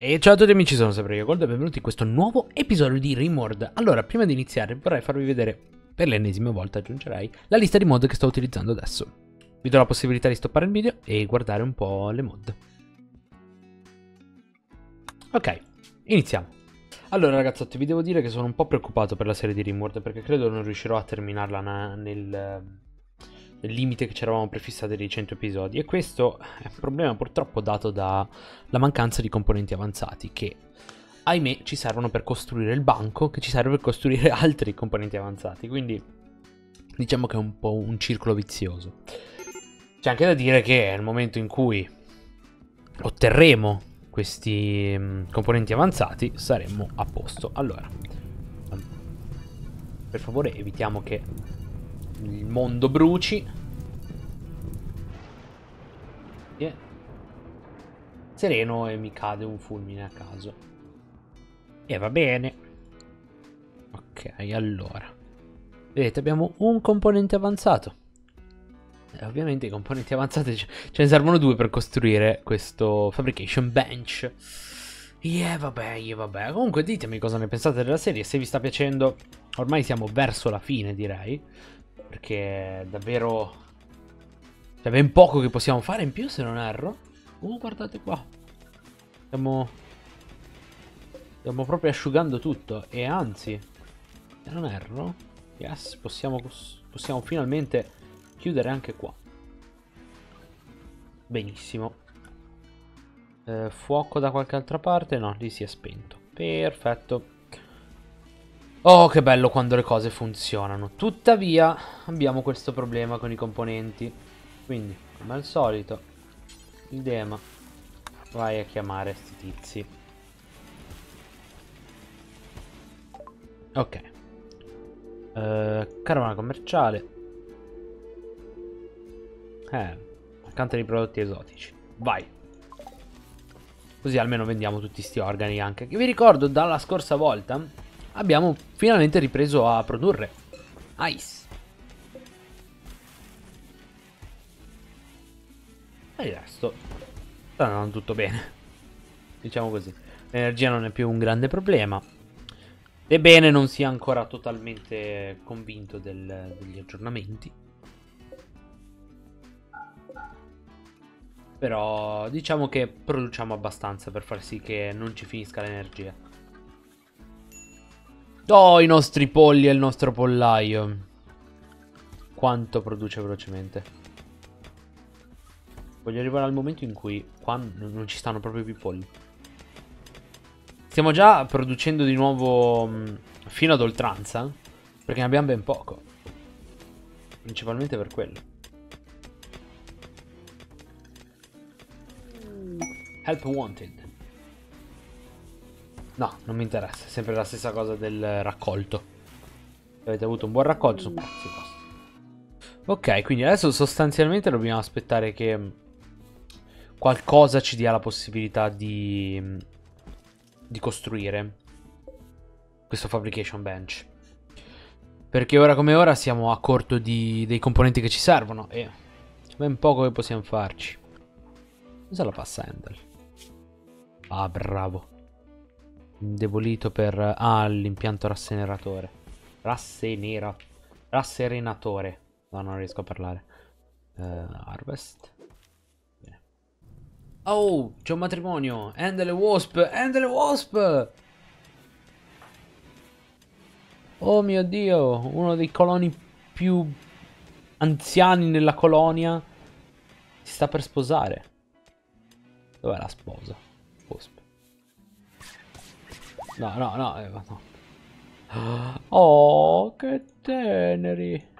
E ciao a tutti amici, sono sempre io Gold e benvenuti in questo nuovo episodio di Remord. Allora, prima di iniziare vorrei farvi vedere, per l'ennesima volta aggiungerei, la lista di mod che sto utilizzando adesso. Vi do la possibilità di stoppare il video e guardare un po' le mod. Ok, iniziamo. Allora ragazzotti, vi devo dire che sono un po' preoccupato per la serie di Rimworld perché credo non riuscirò a terminarla nel nel limite che ci eravamo prefissati dei 100 episodi. E questo è un problema purtroppo dato dalla mancanza di componenti avanzati che ahimè ci servono per costruire il banco che ci serve per costruire altri componenti avanzati. Quindi diciamo che è un po' un circolo vizioso. C'è anche da dire che nel momento in cui otterremo questi mm, componenti avanzati saremmo a posto. Allora per favore evitiamo che il mondo bruci. Yeah. Sereno e mi cade un fulmine a caso. E va bene. Ok, allora. Vedete, abbiamo un componente avanzato. E ovviamente i componenti avanzati ce ne servono due per costruire questo fabrication bench. Yeah, vabbè, yeah, vabbè. Comunque ditemi cosa ne pensate della serie, se vi sta piacendo. Ormai siamo verso la fine, direi. Perché davvero... C'è ben poco che possiamo fare in più se non erro. Uh, guardate qua. Stiamo... Stiamo proprio asciugando tutto. E anzi, se non erro... Yes, possiamo, possiamo finalmente chiudere anche qua. Benissimo. Eh, fuoco da qualche altra parte? No, lì si è spento. Perfetto. Oh, che bello quando le cose funzionano. Tuttavia, abbiamo questo problema con i componenti. Quindi, come al solito, il Dema vai a chiamare sti tizi. Ok. Uh, carovana commerciale. Eh, accanto ai prodotti esotici. Vai. Così almeno vendiamo tutti sti organi anche. Che vi ricordo dalla scorsa volta abbiamo finalmente ripreso a produrre. Ice. E il resto sta andando tutto bene. Diciamo così. L'energia non è più un grande problema. Ebbene non sia ancora totalmente convinto del, degli aggiornamenti. Però diciamo che produciamo abbastanza per far sì che non ci finisca l'energia. Oh, i nostri polli e il nostro pollaio. Quanto produce velocemente. Voglio arrivare al momento in cui qua non ci stanno proprio più polli. Stiamo già producendo di nuovo mm, fino ad oltranza. Perché ne abbiamo ben poco. Principalmente per quello. Help wanted. No, non mi interessa. È sempre la stessa cosa del raccolto. Se avete avuto un buon raccolto, sono pezzi Ok, quindi adesso sostanzialmente dobbiamo aspettare che qualcosa ci dia la possibilità di, di costruire questo fabrication bench. Perché ora come ora siamo a corto di, dei componenti che ci servono e ben poco che possiamo farci. Cosa la passa Handel? Ah, bravo. Indebolito per... Ah, l'impianto rasseneratore. Rassenera... Rasserenatore. No, non riesco a parlare. Uh, harvest. Oh, c'è un matrimonio. Handle Wasp. Handle Wasp. Oh mio Dio. Uno dei coloni più anziani nella colonia si sta per sposare. Dov'è la sposa? Wasp. No, no, no, eh, no. Oh, che teneri.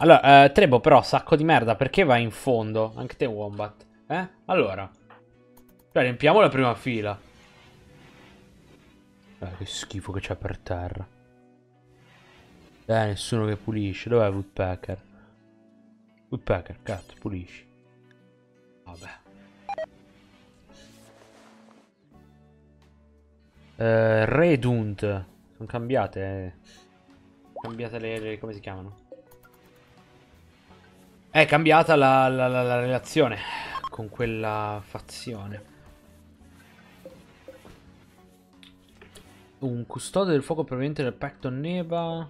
Allora, eh, Trebo però, sacco di merda, perché vai in fondo? Anche te, Wombat. Eh? Allora. Dai, riempiamo la prima fila. Eh, che schifo che c'è per terra. Eh, nessuno che pulisce. Dov'è Woodpecker? Woodpecker, cazzo, pulisci. Vabbè. Uh, Redunt. Sono cambiate. Eh. Cambiate le, le, come si chiamano? È cambiata la, la, la, la relazione con quella fazione. Un custode del fuoco proveniente dal Pact of Neba.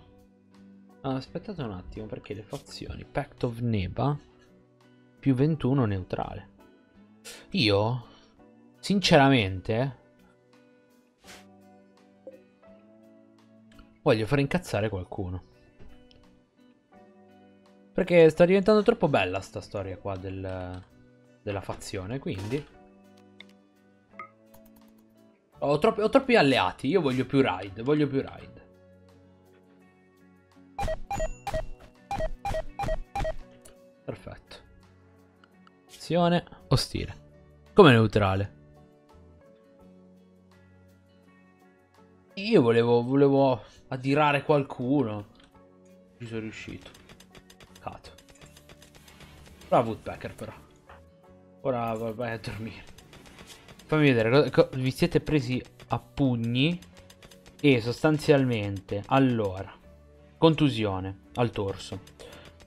Ah, aspettate un attimo, perché le fazioni Pact of Neba più 21 neutrale. Io, sinceramente, voglio far incazzare qualcuno. Perché sta diventando troppo bella sta storia qua del, della fazione, quindi... Ho troppi, ho troppi alleati, io voglio più raid, voglio più raid. Perfetto. Azione ostile. Come neutrale. Io volevo, volevo addirare qualcuno. Ci sono riuscito. Cato. Bravo Woodpecker però. Ora vai a dormire. Fammi vedere, vi siete presi a pugni e sostanzialmente, allora, contusione al torso,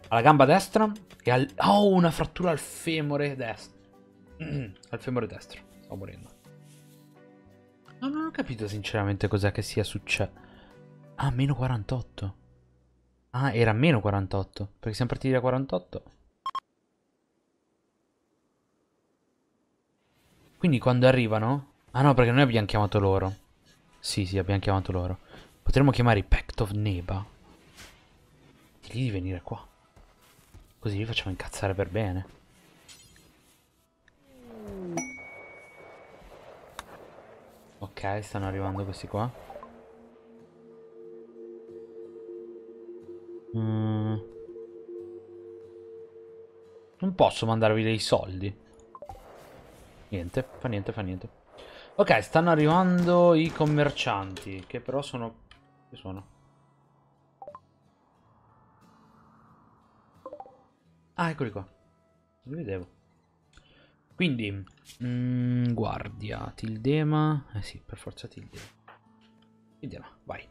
alla gamba destra e al... Oh, una frattura al femore destro. al femore destro, sto morendo. No, non ho capito sinceramente cos'è che sia successo. Ah, meno 48. Ah, era meno 48, perché siamo partiti da 48. Quindi quando arrivano... Ah no, perché noi abbiamo chiamato loro. Sì, sì, abbiamo chiamato loro. Potremmo chiamare i Pact of Neba. Digli di venire qua. Così li facciamo incazzare per bene. Ok, stanno arrivando questi qua. Mm. Non posso mandarvi dei soldi. Niente, fa niente, fa niente. Ok, stanno arrivando i commercianti, che però sono... Che sono? Ah, eccoli qua. Non li vedevo. Quindi, mm, guardia, Tildema. Eh sì, per forza Tildema. Tildema, vai.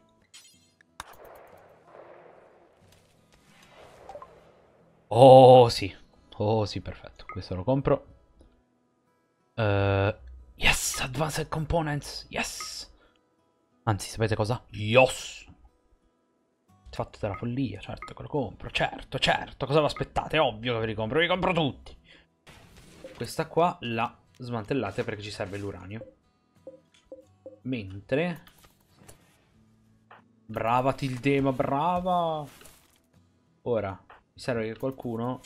Oh sì, oh sì, perfetto. Questo lo compro. Uh, yes, Advanced Components, yes. Anzi, sapete cosa? Yes. Fatto della follia, certo che lo compro, certo, certo. Cosa vi aspettate? Ovvio che ve li compro, vi compro tutti. Questa qua la smantellate perché ci serve l'uranio. Mentre... Brava Tildema, brava! Ora, mi serve che qualcuno...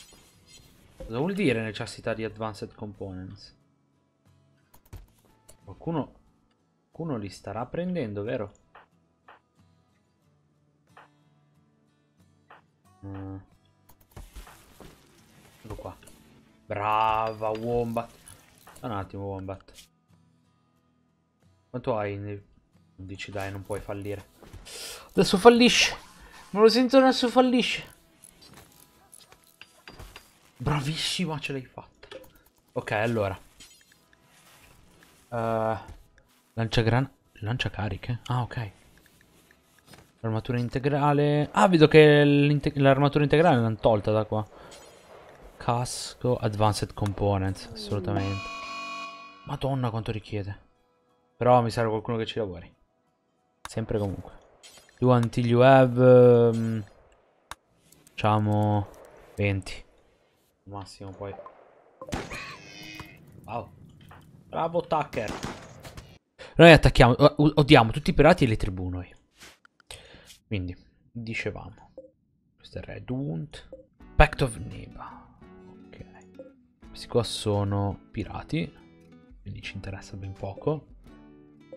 Cosa vuol dire necessità di Advanced Components? Qualcuno, qualcuno li starà prendendo, vero? Mm. Ecco qua. Brava, Wombat. Un attimo, Wombat. Quanto hai? Dici dai, non puoi fallire. Adesso fallisce. Non lo sento, adesso fallisce. Bravissima, ce l'hai fatta. Ok, allora. Uh, lancia cariche? Ah, ok. L'armatura integrale... Ah, vedo che l'armatura integrale l'hanno tolta da qua. Casco, Advanced Components, assolutamente. Madonna quanto richiede. Però mi serve qualcuno che ci lavori. Sempre comunque. You until you have... Um, facciamo 20. Massimo poi. Wow. Bravo Tucker. Noi attacchiamo, odiamo tutti i pirati e le tribù noi. Quindi, dicevamo. Questo è Red Wound. Pact of Neba. Ok. Questi qua sono pirati. Quindi ci interessa ben poco.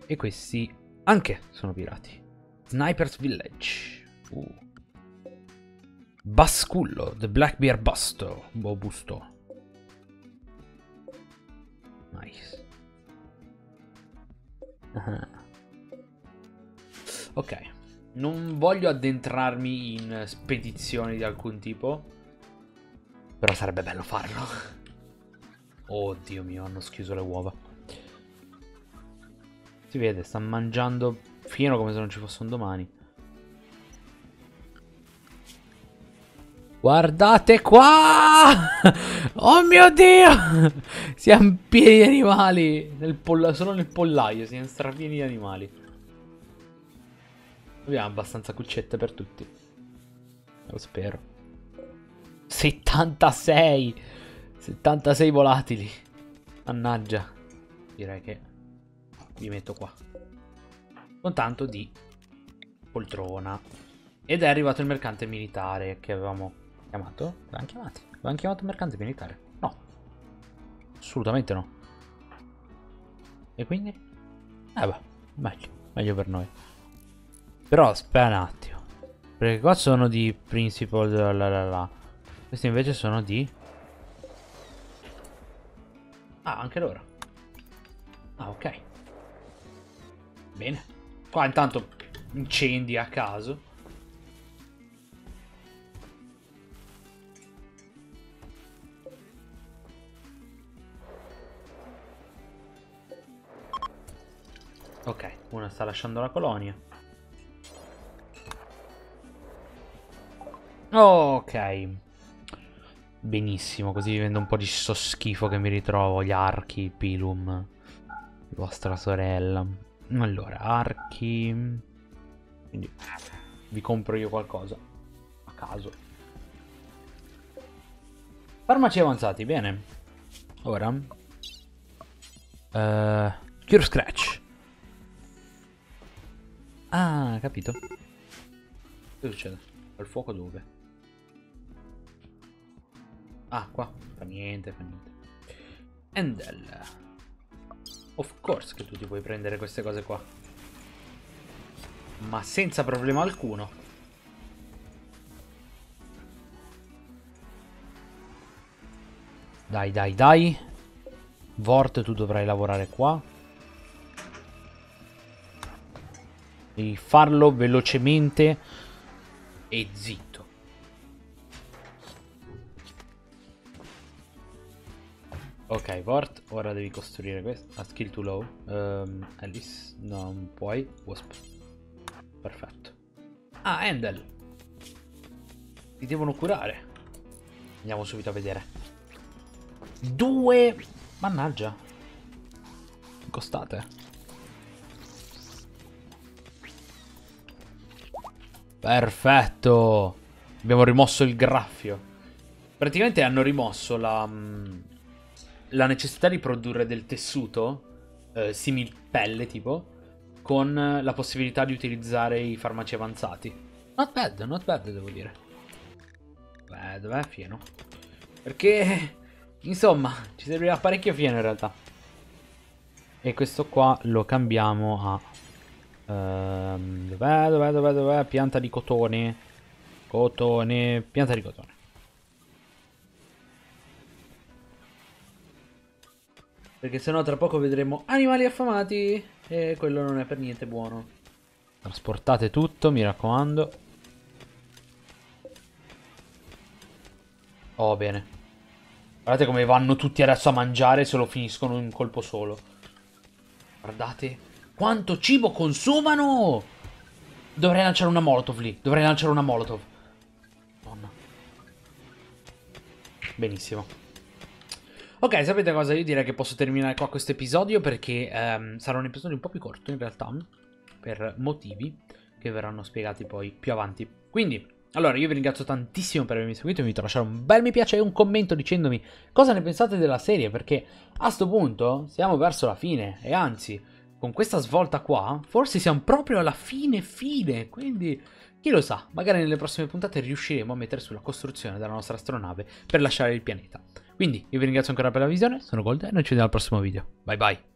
E questi anche sono pirati. Sniper's Village. Uh. Bascullo, The Blackbeard Busto. Un buon busto. Nice. ok, non voglio addentrarmi in spedizioni di alcun tipo, però sarebbe bello farlo. Oddio mio, hanno schiuso le uova. Si vede, sta mangiando pieno come se non ci fosse un domani. Guardate qua! Oh mio Dio! Siamo pieni di animali. Nel. Solo nel pollaio siamo strapieni di animali. Abbiamo abbastanza cuccette per tutti. Lo spero. 76! 76 volatili. Mannaggia. Direi che vi metto qua. Con tanto di poltrona. Ed è arrivato il mercante militare che avevamo chiamato. L'hanno chiamato? L'hanno chiamato mercante militare? No. Assolutamente no. E quindi? Eh beh, meglio. Meglio per noi. Però aspetta un attimo. Perché qua sono di principal la la la. Questi invece sono di... Ah, anche loro. Ah, ok. Bene. Qua intanto incendi a caso. Una sta lasciando la colonia. Ok. Benissimo, così vendo un po' di sto schifo che mi ritrovo. Gli archi, il pilum. Vostra sorella. Allora, archi. Quindi vi compro io qualcosa. A caso. Farmaci avanzati, bene. Ora. Uh, Cure Scratch. Ah, capito. Che succede? Il fuoco dove? Ah, qua. Fa niente, fa niente. Endel. Of course che tu ti puoi prendere queste cose qua. Ma senza problema alcuno. Dai, dai, dai. Vort, tu dovrai lavorare qua. Devi farlo velocemente e zitto. Ok, Vort, ora devi costruire questo. A skill too low. Um, Alice, non puoi. Wasp. Perfetto. Ah, Endel. Ti devono curare. Andiamo subito a vedere. Due... Mannaggia. Costate. Perfetto. Abbiamo rimosso il graffio. Praticamente hanno rimosso la, mm, la necessità di produrre del tessuto, eh, simil pelle tipo, con la possibilità di utilizzare i farmaci avanzati. Not bad, not bad devo dire. Beh, dov'è fieno? Perché, insomma, ci serviva parecchio fieno in realtà. E questo qua lo cambiamo a Dov'è, dov'è, dov'è, dov'è? Pianta di cotone. Cotone, pianta di cotone. Perché sennò tra poco vedremo animali affamati e quello non è per niente buono. Trasportate tutto, mi raccomando. Oh, bene. Guardate come vanno tutti adesso a mangiare se lo finiscono in colpo solo. Guardate. Quanto cibo consumano! Dovrei lanciare una molotov lì. Dovrei lanciare una molotov. Madonna. Benissimo. Ok, sapete cosa? Io direi che posso terminare qua questo episodio perché um, sarà un episodio un po' più corto in realtà. Per motivi che verranno spiegati poi più avanti. Quindi, allora, io vi ringrazio tantissimo per avermi seguito. Vi invito a lasciare un bel mi piace e un commento dicendomi cosa ne pensate della serie. Perché a sto punto siamo verso la fine. E anzi con questa svolta qua, forse siamo proprio alla fine fine, quindi chi lo sa, magari nelle prossime puntate riusciremo a mettere sulla costruzione della nostra astronave per lasciare il pianeta. Quindi io vi ringrazio ancora per la visione, sono Gold e noi ci vediamo al prossimo video. Bye bye!